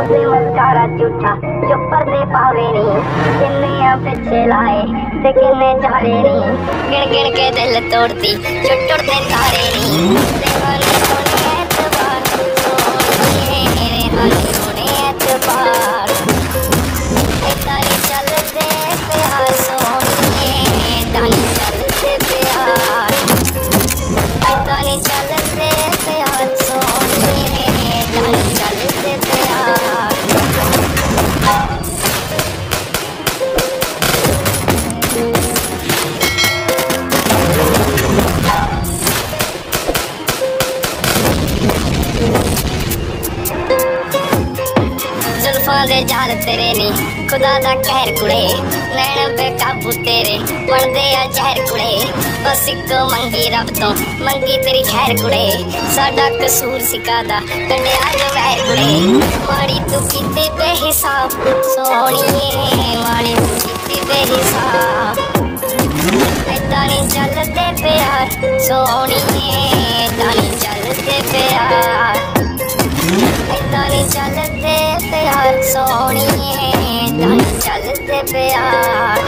उसने मुस्कारा झूठा जो पर्दे पावे नी किन्ने पिछे लाए ते किन्ने झाड़े नी गिण गिण के दिल तोड़ती छुट्टड़ दे सारे नी चलते प्यासों फौजे जार तेरे नी। खुदा दा कहर कुड़े, नैन पे काबू तेरे। पड़दे आ जहर कुड़े, बस इक मंगी रब तो। मंगी तेरी खैर कुड़े, साडा कसूर सिका सिकादा कढ़िया जो वैर कुड़े। माड़ी तू कीते बेहिसाब सोहणिए माड़ी तू कीते बेहिसाब। ऐदा नहीं चलते प्यार सोहणिए ऐदा नहीं चलते प्यार। ऐदा नहीं चलदे ਸੋਹਣੀਏ ਤਾਂ ਚੱਲਦੇ ਪਿਆ